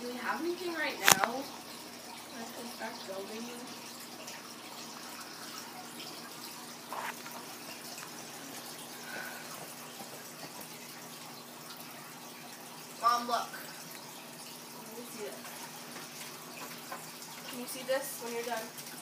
Do we have anything right now? Let's go start building. Mom, look. Let me see this. Can you see this when you're done?